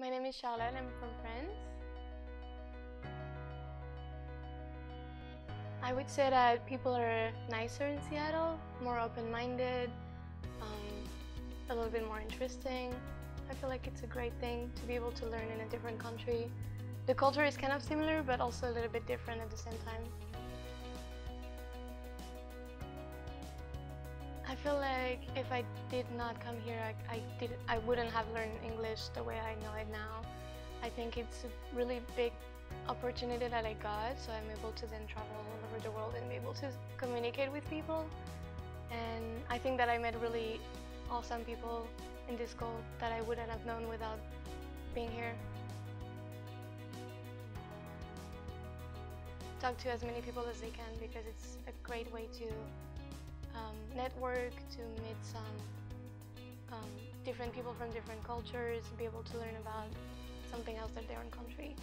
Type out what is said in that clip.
My name is Charlotte, I'm from France. I would say that people are nicer in Seattle, more open-minded, um, a little bit more interesting. I feel like it's a great thing to be able to learn in a different country. The culture is kind of similar, but also a little bit different at the same time. I feel like if I did not come here, I, I, did, I wouldn't have learned English the way I know it now. I think it's a really big opportunity that I got, so I'm able to then travel all over the world and be able to communicate with people. And I think that I met really awesome people in this school that I wouldn't have known without being here. Talk to as many people as they can because it's a great way to network, to meet some um, different people from different cultures, be able to learn about something else that their own country.